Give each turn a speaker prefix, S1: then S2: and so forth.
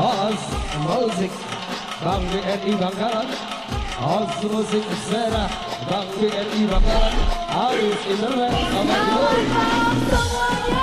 S1: Os muzik Bang el Bangkalan Os muzik Serah Bang el Bangkalan Arif Internet Selamat
S2: Selamat malam semuanya.